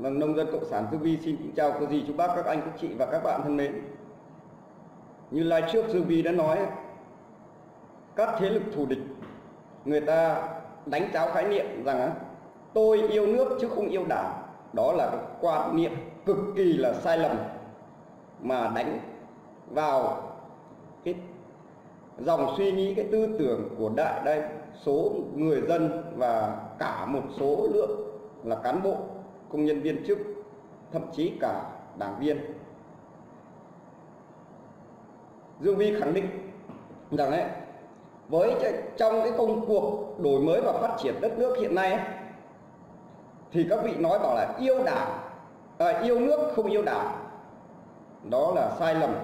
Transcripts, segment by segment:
Vâng, nông dân cộng sản Dương Vi xin kính chào cô dì chú bác các anh các chị và các bạn thân mến. Như lai trước Dương Vi đã nói, các thế lực thù địch người ta đánh cháo khái niệm rằng tôi yêu nước chứ không yêu đảng. Đó là cái quan niệm cực kỳ là sai lầm mà đánh vào cái dòng suy nghĩ cái tư tưởng của đại đa số người dân và cả một số lượng là cán bộ công nhân viên chức thậm chí cả đảng viên. Dương Vi khẳng định rằng ấy, với trong cái công cuộc đổi mới và phát triển đất nước hiện nay ấy, thì các vị nói bảo là yêu đảng à, yêu nước không yêu đảng. Đó là sai lầm.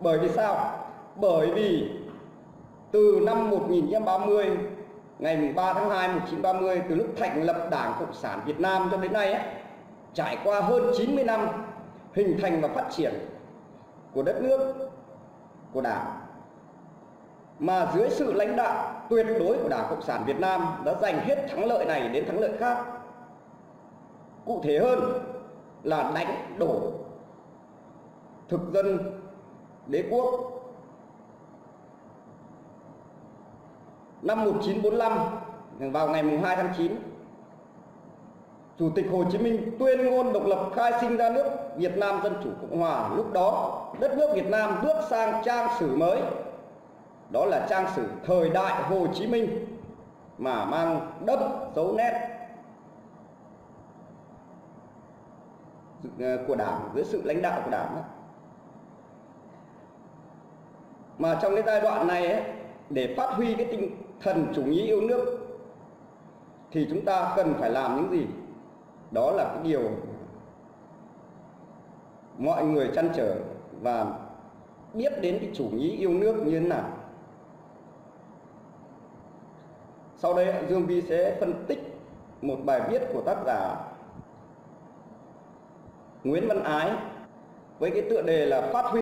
Bởi vì sao? Bởi vì từ năm 1930 ngày 3 tháng 2 1930 từ lúc thành lập Đảng Cộng sản Việt Nam cho đến nay ấy, trải qua hơn 90 năm hình thành và phát triển của đất nước, của Đảng, mà dưới sự lãnh đạo tuyệt đối của Đảng Cộng sản Việt Nam đã giành hết thắng lợi này đến thắng lợi khác. Cụ thể hơn là đánh đổ thực dân đế quốc năm 1945 vào ngày 2 tháng 9 Chủ tịch Hồ Chí Minh tuyên ngôn độc lập khai sinh ra nước Việt Nam Dân Chủ Cộng Hòa. Lúc đó, đất nước Việt Nam bước sang trang sử mới. Đó là trang sử thời đại Hồ Chí Minh mà mang đậm dấu nét ờ, của Đảng dưới sự lãnh đạo của Đảng. Mà trong cái giai đoạn này ấy, để phát huy cái tinh thần chủ nghĩa yêu nước thì chúng ta cần phải làm những gì? Đó là cái điều mọi người chăn trở và biết đến cái chủ nghĩa yêu nước như thế nào. Sau đây Dương Vi sẽ phân tích một bài viết của tác giả Nguyễn Văn Ái với cái tựa đề là phát huy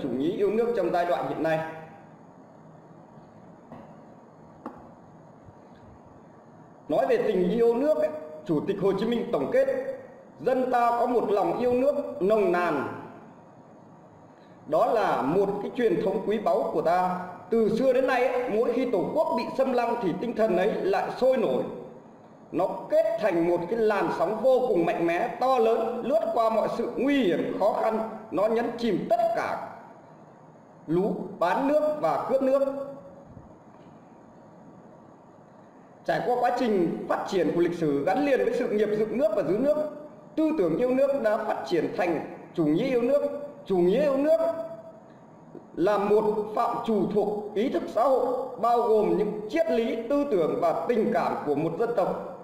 chủ nghĩa yêu nước trong giai đoạn hiện nay. Nói về tình yêu nước ấy, Chủ tịch Hồ Chí Minh tổng kết, Dân ta có một lòng yêu nước nồng nàn. Đó là một cái truyền thống quý báu của ta. Từ xưa đến nay mỗi khi Tổ quốc bị xâm lăng Thì tinh thần ấy lại sôi nổi. Nó kết thành một cái làn sóng vô cùng mạnh mẽ, To lớn, lướt qua mọi sự nguy hiểm, khó khăn. Nó nhấn chìm tất cả lũ bán nước và cướp nước. Trải qua quá trình phát triển của lịch sử gắn liền với sự nghiệp dựng nước và giữ nước, tư tưởng yêu nước đã phát triển thành chủ nghĩa yêu nước. Chủ nghĩa yêu nước là một phạm trù thuộc ý thức xã hội bao gồm những triết lý, tư tưởng và tình cảm của một dân tộc.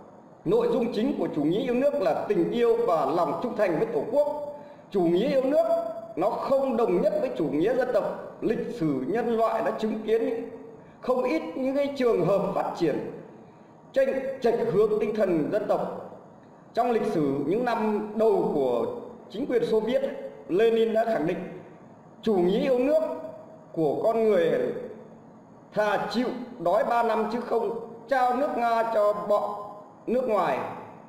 Nội dung chính của chủ nghĩa yêu nước là tình yêu và lòng trung thành với Tổ quốc. Chủ nghĩa yêu nước nó không đồng nhất với chủ nghĩa dân tộc. Lịch sử nhân loại đã chứng kiến không ít những cái trường hợp phát triển chênh chệch hướng tinh thần dân tộc. Trong lịch sử, những năm đầu của chính quyền Xô Viết, Lenin đã khẳng định chủ nghĩa yêu nước của con người thà chịu đói 3 năm chứ không trao nước Nga cho bọn nước ngoài.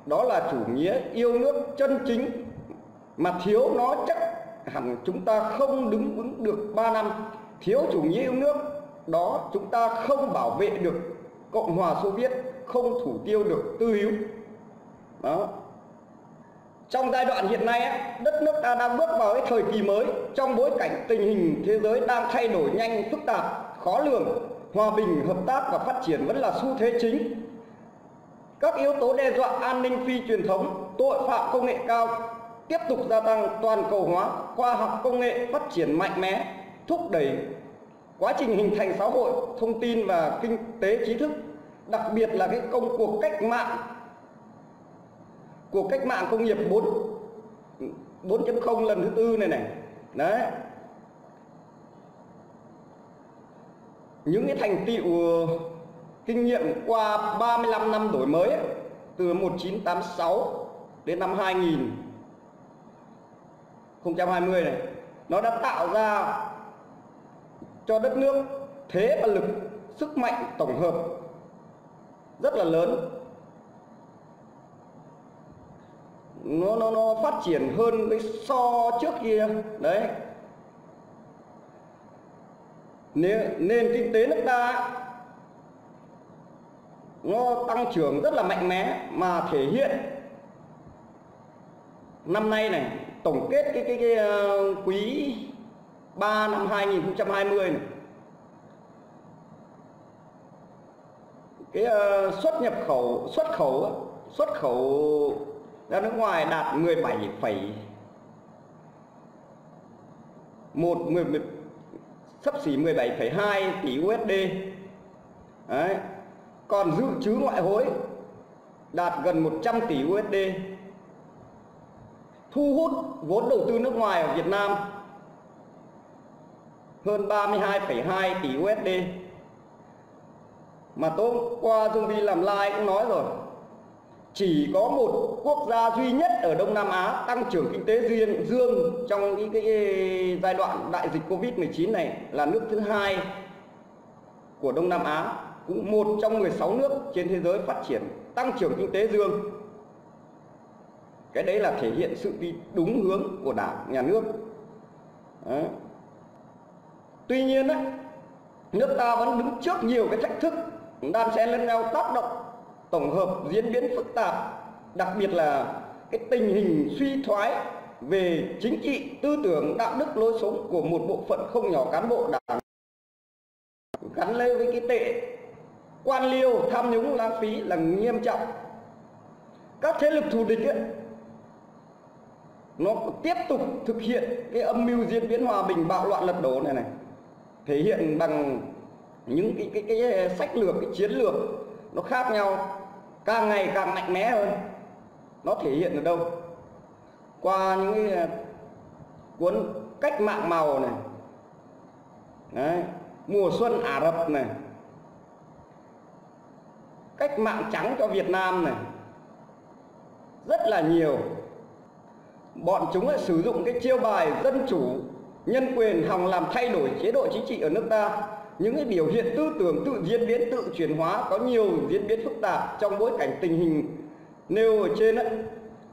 Đó là chủ nghĩa yêu nước chân chính, mà thiếu nó chắc hẳn chúng ta không đứng vững được 3 năm. Thiếu chủ nghĩa yêu nước, đó chúng ta không bảo vệ được Cộng hòa Xô Viết không thủ tiêu được tư hữu. Đó. Trong giai đoạn hiện nay đất nước ta đang bước vào cái thời kỳ mới. Trong bối cảnh tình hình thế giới đang thay đổi nhanh, phức tạp, khó lường, hòa bình, hợp tác và phát triển vẫn là xu thế chính. Các yếu tố đe dọa an ninh phi truyền thống, tội phạm công nghệ cao tiếp tục gia tăng toàn cầu hóa, khoa học công nghệ phát triển mạnh mẽ, thúc đẩy quá trình hình thành xã hội, thông tin và kinh tế trí thức đặc biệt là cái công cuộc cách mạng, cuộc cách mạng công nghiệp 4 4.0 lần thứ tư này này. Đấy. Những cái thành tựu, kinh nghiệm qua 35 năm đổi mới từ 1986 đến năm 2020 này, nó đã tạo ra cho đất nước thế và lực, sức mạnh tổng hợp rất là lớn. Nó nó nó phát triển hơn với so trước kia. Đấy. Nên nền kinh tế nước ta nó tăng trưởng rất là mạnh mẽ mà thể hiện năm nay này tổng kết cái cái, cái, à, quý 3 năm 2020 này. Cái uh, xuất nhập khẩu xuất khẩu xuất khẩu ra nước ngoài đạt 17, một 10, sắp xỉ 17,2 tỷ USD Đấy. còn dự trữ ngoại hối đạt gần 100 tỷ USD thu hút vốn đầu tư nước ngoài ở Việt Nam hơn 32,2 tỷ USD mà tôi qua Dương Vi làm lai cũng nói rồi. Chỉ có một quốc gia duy nhất ở Đông Nam Á tăng trưởng kinh tế riêng dương trong cái, cái, cái giai đoạn đại dịch Covid-19 này là nước thứ hai của Đông Nam Á cũng một trong 16 nước trên thế giới phát triển tăng trưởng kinh tế dương cái đấy là thể hiện sự đi đúng hướng của đảng nhà nước. Đấy. tuy nhiên đấy, nước ta vẫn đứng trước nhiều cái thách thức đan xen lẫn nhau tác động tổng hợp diễn biến phức tạp đặc biệt là cái tình hình suy thoái về chính trị tư tưởng đạo đức lối sống của một bộ phận không nhỏ cán bộ đảng. Gắn lên với cái tệ quan liêu tham nhũng lãng phí là nghiêm trọng. Các thế lực thù địch ấy, nó tiếp tục thực hiện cái âm mưu diễn biến hòa bình bạo loạn lật đổ này này thể hiện bằng những cái cái cái sách lược cái chiến lược nó khác nhau càng ngày càng mạnh mẽ hơn. Nó thể hiện ở đâu? Qua những cái à, cuốn cách mạng màu này Đấy, mùa xuân ả rập này cách mạng trắng cho việt nam này rất là nhiều. Bọn chúng đã sử dụng cái chiêu bài dân chủ nhân quyền hòng làm thay đổi chế độ chính trị ở nước ta những cái biểu hiện tư tưởng tự diễn biến tự chuyển hóa có nhiều diễn biến phức tạp trong bối cảnh tình hình nêu ở trên ấy,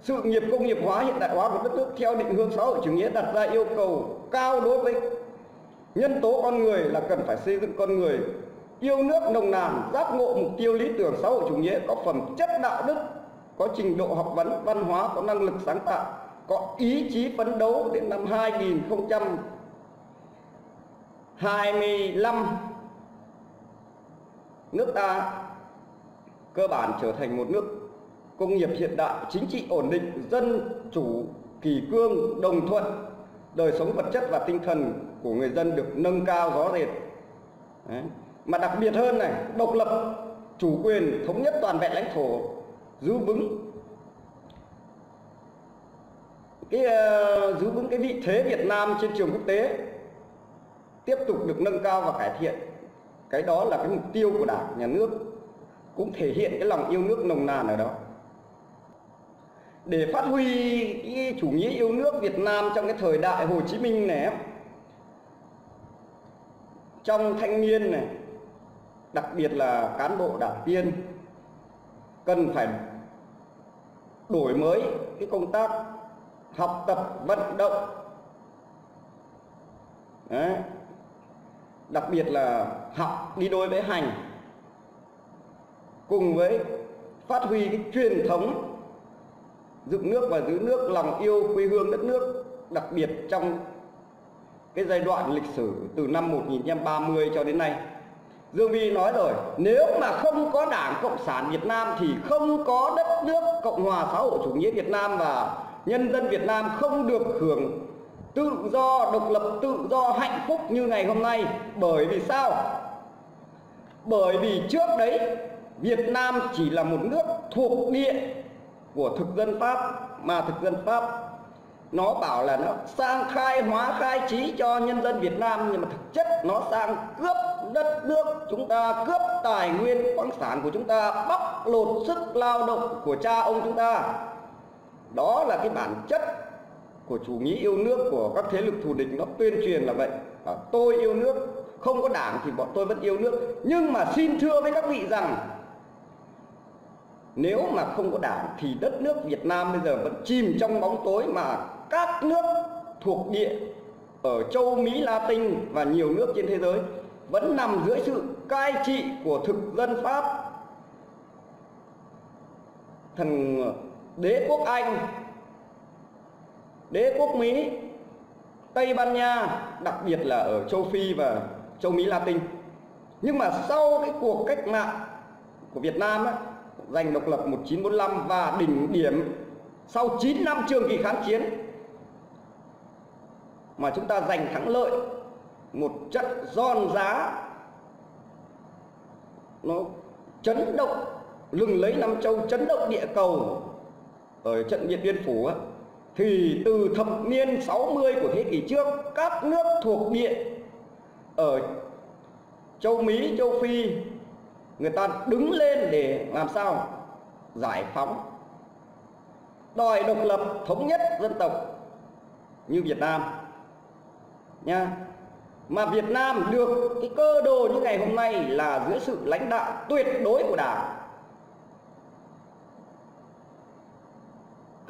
sự nghiệp công nghiệp hóa hiện đại hóa của đất nước theo định hướng xã hội chủ nghĩa đặt ra yêu cầu cao đối với nhân tố con người là cần phải xây dựng con người. Yêu nước nồng nàn giác ngộ mục tiêu lý tưởng xã hội chủ nghĩa có phẩm chất đạo đức có trình độ học vấn văn hóa có năng lực sáng tạo có ý chí phấn đấu đến năm 25 nước ta cơ bản trở thành một nước công nghiệp hiện đại chính trị ổn định dân chủ kỳ cương đồng thuận đời sống vật chất và tinh thần của người dân được nâng cao rõ rệt Đấy. mà đặc biệt hơn này độc lập chủ quyền thống nhất toàn vẹn lãnh thổ giữ vững cái uh, giữ vững cái vị thế Việt Nam trên trường quốc tế tiếp tục được nâng cao và cải thiện. Cái đó là cái mục tiêu của đảng, nhà nước, cũng thể hiện cái lòng yêu nước nồng nàn ở đó. Để phát huy cái chủ nghĩa yêu nước Việt Nam trong cái thời đại Hồ Chí Minh này trong thanh niên này, đặc biệt là cán bộ đảng viên, cần phải đổi mới cái công tác học tập, vận động. Đấy đặc biệt là học đi đôi với hành, cùng với phát huy cái truyền thống dựng nước và giữ nước, lòng yêu quê hương đất nước, đặc biệt trong cái giai đoạn lịch sử từ năm 1930 cho đến nay. Dương Vi nói rồi, nếu mà không có Đảng Cộng sản Việt Nam thì không có đất nước Cộng hòa xã hội chủ nghĩa Việt Nam và nhân dân Việt Nam không được hưởng tự do độc lập, tự do hạnh phúc như ngày hôm nay. Bởi vì sao? Bởi vì trước đấy, Việt Nam chỉ là một nước thuộc địa của thực dân Pháp, mà thực dân Pháp, nó bảo là nó sang khai hóa khai trí cho nhân dân Việt Nam, nhưng mà thực chất nó sang cướp đất nước chúng ta, cướp tài nguyên khoáng sản của chúng ta, bóc lột sức lao động của cha ông chúng ta. Đó là cái bản chất của chủ nghĩa yêu nước của các thế lực thù địch nó tuyên truyền là vậy. À, tôi yêu nước không có đảng thì bọn tôi vẫn yêu nước. Nhưng mà xin thưa với các vị rằng nếu mà không có đảng thì đất nước Việt Nam bây giờ vẫn chìm trong bóng tối mà các nước thuộc địa ở châu Mỹ Latin và nhiều nước trên thế giới vẫn nằm dưới sự cai trị của thực dân Pháp. Thần đế quốc Anh đế quốc Mỹ Tây Ban Nha đặc biệt là ở châu Phi và châu Mỹ Latin. Nhưng mà sau cái cuộc cách mạng của Việt Nam ấy, giành độc lập 1945 và đỉnh điểm sau 9 năm trường kỳ kháng chiến mà chúng ta giành thắng lợi một trận giòn giá nó chấn động lừng lấy năm châu chấn động địa cầu ở trận Điện Biên Phủ ấy, thì từ thập niên 60 của thế kỷ trước các nước thuộc địa ở châu Mỹ, châu Phi người ta đứng lên để làm sao? Giải phóng. Đòi độc lập thống nhất dân tộc như Việt Nam. Nha. Mà Việt Nam được cái cơ đồ như ngày hôm nay là dưới sự lãnh đạo tuyệt đối của Đảng.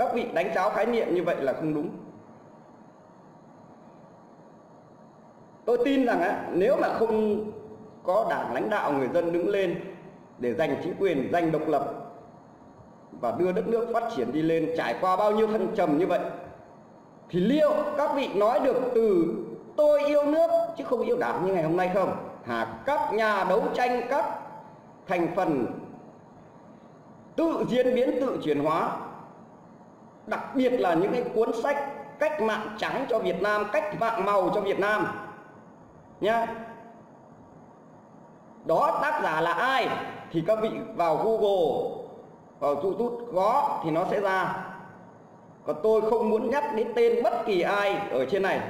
Các vị đánh cháo khái niệm như vậy là không đúng. Tôi tin rằng á, nếu mà không có đảng lãnh đạo người dân đứng lên để giành chính quyền giành độc lập và đưa đất nước phát triển đi lên trải qua bao nhiêu thăng trầm như vậy thì liệu các vị nói được từ tôi yêu nước chứ không yêu đảng như ngày hôm nay không? Hả các nhà đấu tranh các thành phần tự diễn biến tự chuyển hóa đặc biệt là những cái cuốn sách cách mạng trắng cho Việt Nam, cách mạng màu cho Việt Nam, nhá. Đó, tác giả là ai thì các vị vào Google, vào YouTube có thì nó sẽ ra. Còn tôi không muốn nhắc đến tên bất kỳ ai ở trên này.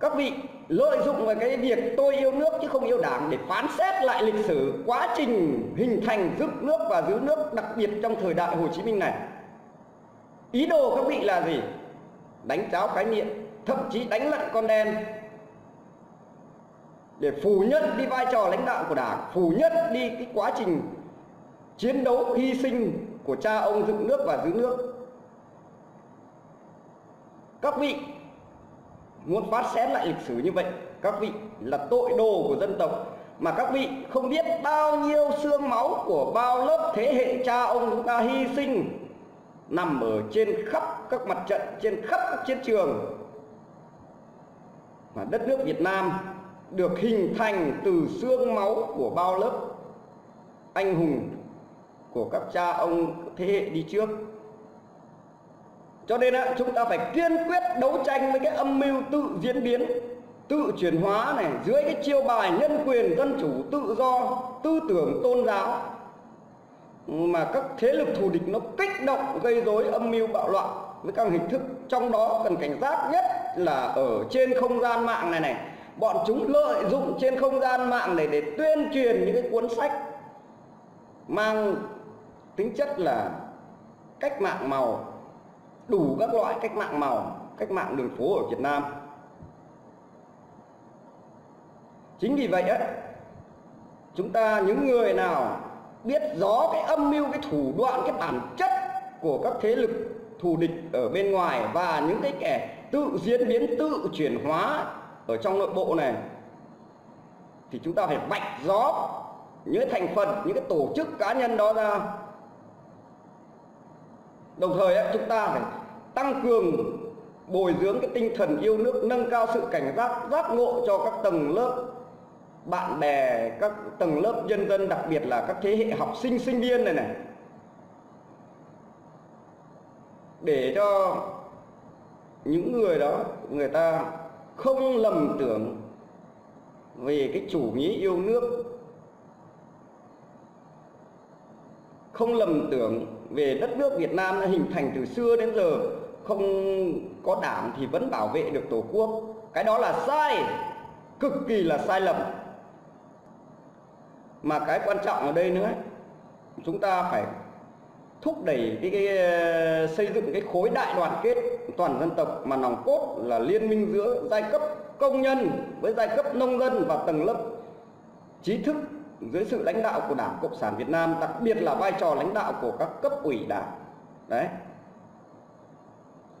Các vị lợi dụng vào cái việc tôi yêu nước chứ không yêu đảng để phán xét lại lịch sử quá trình hình thành dựng nước và giữ nước đặc biệt trong thời đại Hồ Chí Minh này. Ý đồ các vị là gì? Đánh cháo khái niệm thậm chí đánh lận con đen. Để phủ nhận đi vai trò lãnh đạo của đảng, phủ nhận đi cái quá trình chiến đấu, hy sinh của cha ông dựng nước và giữ nước. Các vị muốn phát xét lại lịch sử như vậy, các vị là tội đồ của dân tộc mà các vị không biết bao nhiêu xương máu của bao lớp thế hệ cha ông chúng ta hy sinh nằm ở trên khắp các mặt trận, trên khắp các chiến trường. Mà đất nước Việt Nam được hình thành từ xương máu của bao lớp anh hùng của các cha ông thế hệ đi trước cho nên chúng ta phải kiên quyết đấu tranh với cái âm mưu tự diễn biến, tự chuyển hóa này, dưới cái chiêu bài nhân quyền, dân chủ, tự do, tư tưởng, tôn giáo. Mà các thế lực thù địch nó kích động, gây rối âm mưu bạo loạn với các hình thức, trong đó cần cảnh giác nhất là ở trên không gian mạng này này. Bọn chúng lợi dụng trên không gian mạng này để tuyên truyền những cái cuốn sách mang tính chất là cách mạng màu đủ các loại cách mạng màu cách mạng đường phố ở Việt Nam. Chính vì vậy ấy, chúng ta những người nào biết rõ cái âm mưu cái thủ đoạn cái bản chất của các thế lực thù địch ở bên ngoài và những cái kẻ tự diễn biến tự chuyển hóa ở trong nội bộ này thì chúng ta phải vạch rõ những thành phần những cái tổ chức cá nhân đó ra. Đồng thời ấy chúng ta phải tăng cường bồi dưỡng cái tinh thần yêu nước, nâng cao sự cảnh giác giác ngộ cho các tầng lớp bạn bè, các tầng lớp nhân dân, đặc biệt là các thế hệ học sinh sinh viên này này. Để cho những người đó, người ta không lầm tưởng về cái chủ nghĩa yêu nước, không lầm tưởng về đất nước Việt Nam đã hình thành từ xưa đến giờ không có đảng thì vẫn bảo vệ được tổ quốc cái đó là sai cực kỳ là sai lầm mà cái quan trọng ở đây nữa chúng ta phải thúc đẩy cái, cái ờ, xây dựng cái khối đại đoàn kết toàn dân tộc mà nòng cốt là liên minh giữa giai cấp công nhân với giai cấp nông dân và tầng lớp trí thức dưới sự lãnh đạo của Đảng Cộng sản Việt Nam, đặc biệt là vai trò lãnh đạo của các cấp ủy Đảng. Đấy.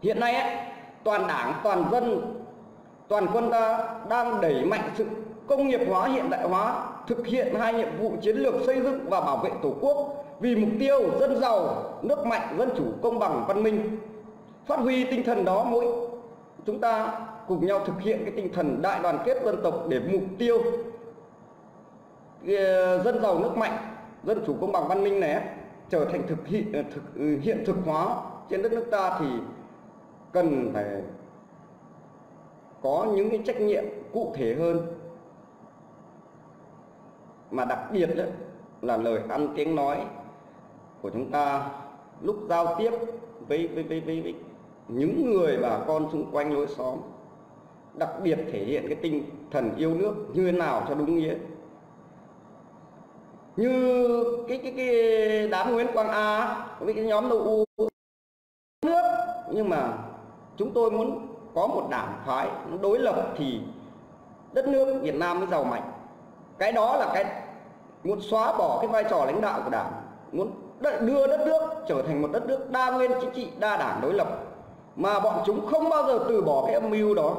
Hiện nay ấy, toàn Đảng, toàn dân, toàn quân ta đang đẩy mạnh sự công nghiệp hóa hiện đại hóa, thực hiện hai nhiệm vụ chiến lược xây dựng và bảo vệ Tổ quốc vì mục tiêu dân giàu, nước mạnh, dân chủ, công bằng, văn minh. Phát huy tinh thần đó mỗi chúng ta cùng nhau thực hiện cái tinh thần đại đoàn kết dân tộc để mục tiêu ờ, dân giàu nước mạnh, dân chủ công bằng văn minh này trở thành thực hiện thực hiện thực hóa trên đất nước ta thì cần phải có những cái trách nhiệm cụ thể hơn. Mà đặc biệt đó là lời ăn tiếng nói của chúng ta lúc giao tiếp với với với với, với những người bà con xung quanh lối xóm đặc biệt thể hiện cái tinh thần yêu nước như thế nào cho đúng nghĩa. Như cái cái cái đám Nguyễn Quang A với cái nhóm đầu u nước nhưng mà chúng tôi muốn có một đảng phái đối lập thì đất nước Việt Nam mới giàu mạnh. Cái đó là cái muốn xóa bỏ cái vai trò lãnh đạo của đảng, muốn đưa đất nước trở thành một đất nước đa nguyên chính trị, đa đảng đối lập. Mà bọn chúng không bao giờ từ bỏ cái âm mưu đó.